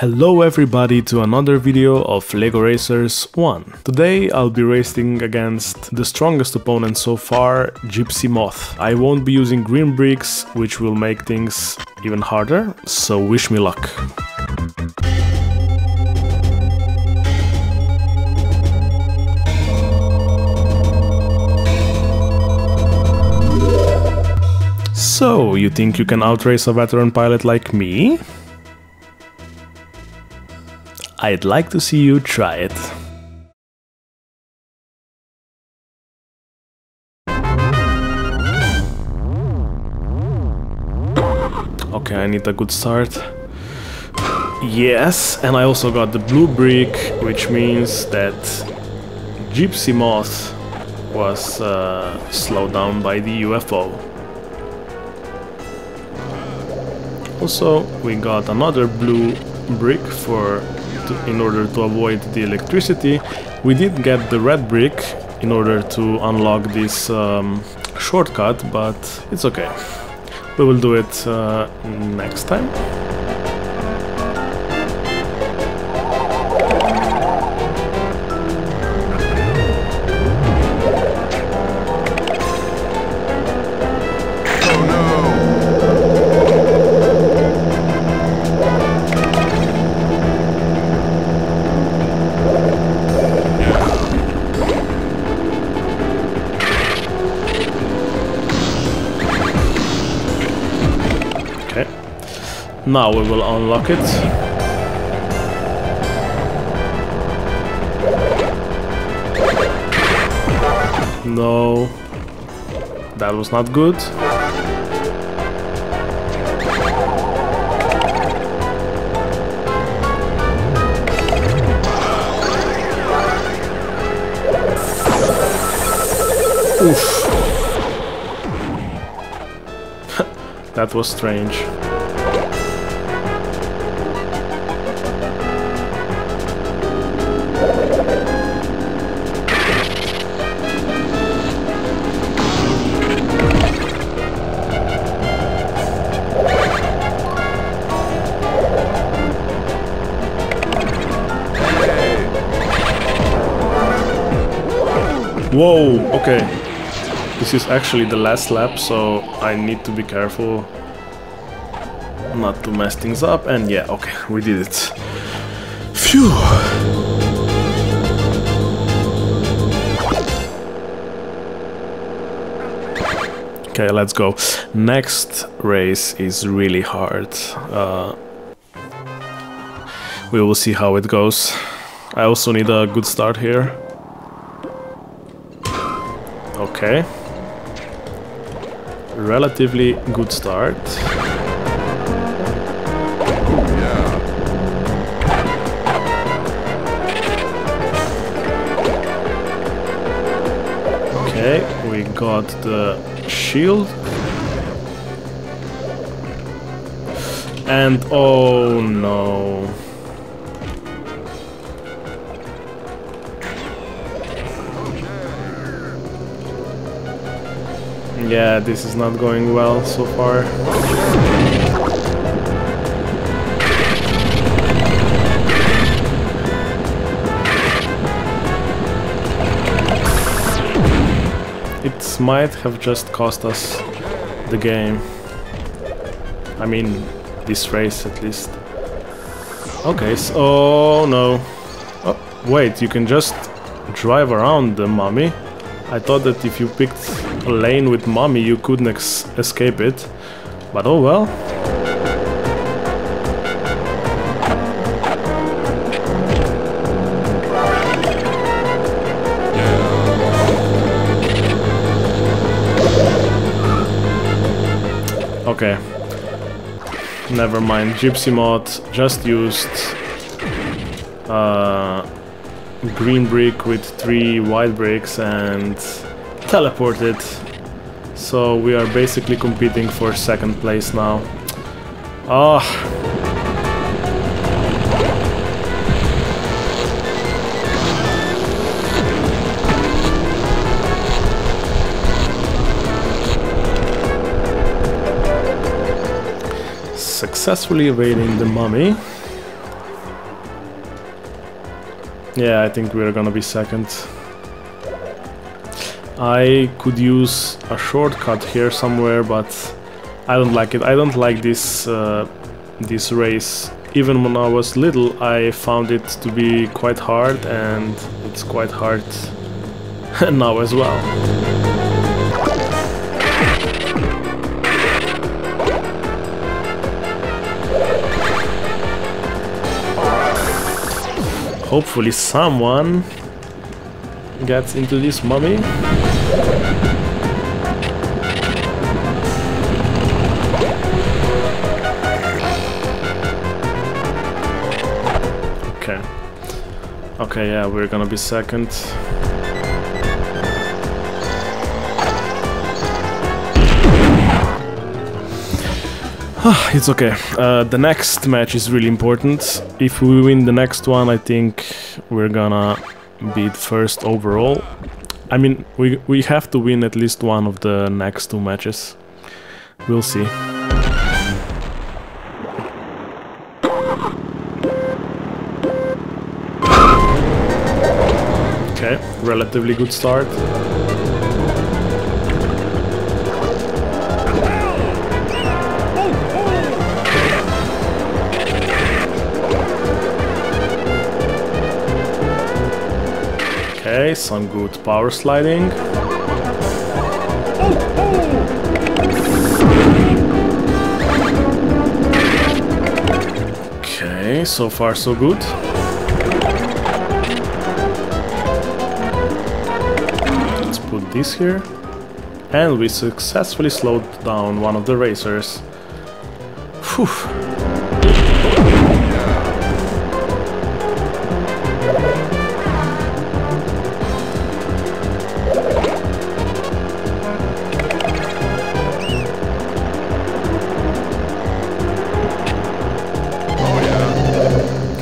Hello everybody to another video of LEGO Racers 1. Today I'll be racing against the strongest opponent so far, Gypsy Moth. I won't be using green bricks, which will make things even harder, so wish me luck. So, you think you can outrace a veteran pilot like me? I'd like to see you try it. Okay, I need a good start. Yes, and I also got the blue brick, which means that Gypsy Moth was uh, slowed down by the UFO. Also, we got another blue brick for in order to avoid the electricity. We did get the red brick in order to unlock this um, shortcut, but it's okay. We will do it uh, next time. Now we will unlock it. No. That was not good. Oof. That was strange. Whoa, okay. This is actually the last lap, so I need to be careful not to mess things up. And yeah, okay, we did it. Phew! Okay, let's go. Next race is really hard. Uh, we will see how it goes. I also need a good start here. Okay. Relatively good start. Okay, we got the shield. And oh no. Yeah, this is not going well so far. It might have just cost us the game. I mean, this race at least. Okay, so... Oh, no. Oh, wait, you can just drive around the mummy. I thought that if you picked lane with mommy, you couldn't escape it. But oh well. Okay. Never mind. Gypsy Moth just used uh, green brick with three white bricks and teleported. So we are basically competing for second place now. Ah. Successfully evading the mummy. Yeah, I think we're gonna be second. I could use a shortcut here somewhere, but I don't like it. I don't like this uh, this race. Even when I was little, I found it to be quite hard, and it's quite hard now as well. Hopefully someone gets into this mummy. Okay, yeah, we're gonna be second. it's okay. Uh, the next match is really important. If we win the next one, I think we're gonna beat first overall. I mean, we we have to win at least one of the next two matches. We'll see. Relatively good start. Okay, some good power sliding. Okay, so far so good. Put this here. And we successfully slowed down one of the racers. Whew.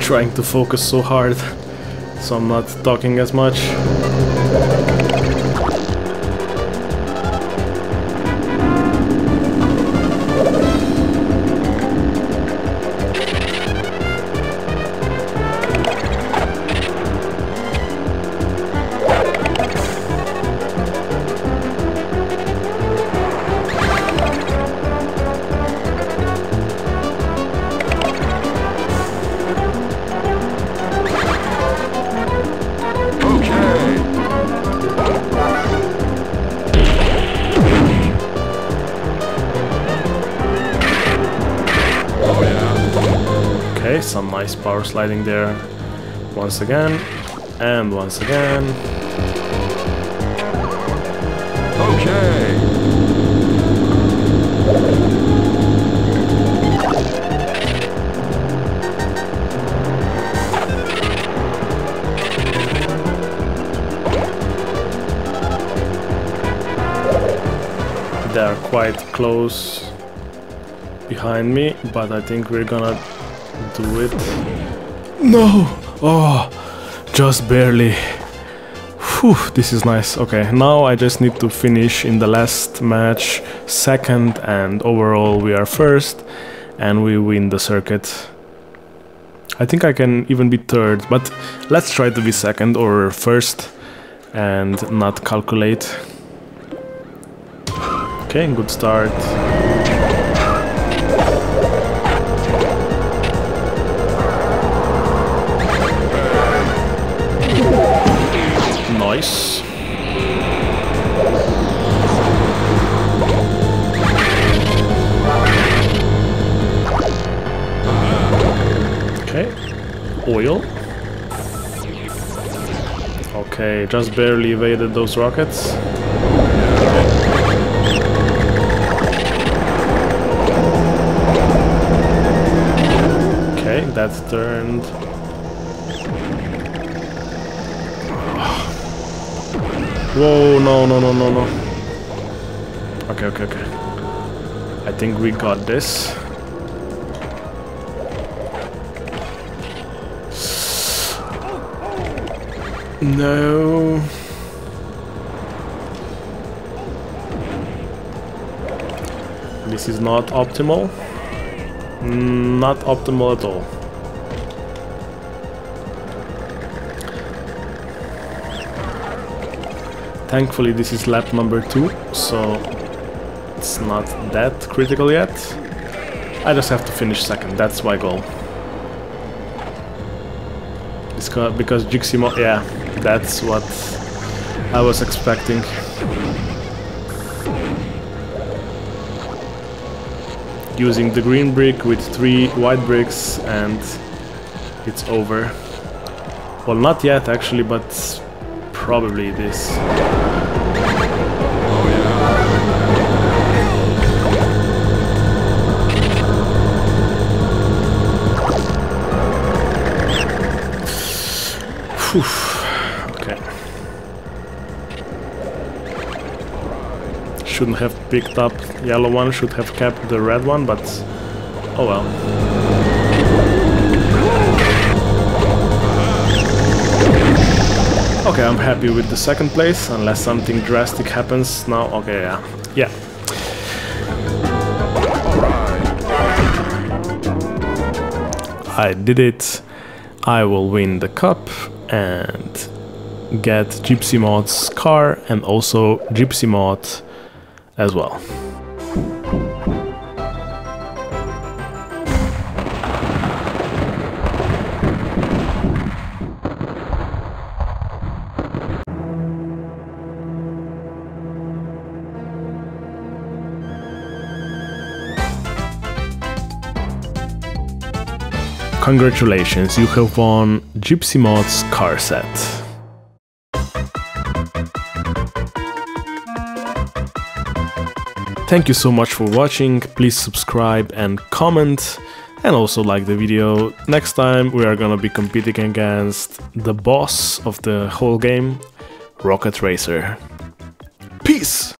trying to focus so hard, so I'm not talking as much. Okay, some nice power sliding there. Once again, and once again. Okay. They are quite close behind me, but I think we're gonna do it. No! Oh, just barely. Whew, this is nice. Okay, now I just need to finish in the last match second, and overall we are first, and we win the circuit. I think I can even be third, but let's try to be second or first and not calculate. Okay, good start. Okay, just barely evaded those rockets. Okay, that turned. Whoa, no, no, no, no, no. Okay, okay, okay. I think we got this. No. This is not optimal. Not optimal at all. Thankfully this is lap number two, so it's not that critical yet. I just have to finish second, that's my goal. Because, because Gypsy Moth, yeah, that's what I was expecting. Using the green brick with three white bricks and it's over. Well, not yet actually, but probably this. Okay. Shouldn't have picked up yellow one, should have kept the red one, but oh well. Okay, I'm happy with the second place, unless something drastic happens now. Okay, yeah. Yeah. I did it. I will win the cup and get Gypsy Moth's car and also Gypsy Moth as well. Congratulations, you have won Gypsy Moth's car set. Thank you so much for watching, please subscribe and comment and also like the video. Next time we are gonna be competing against the boss of the whole game, Rocket Racer. Peace!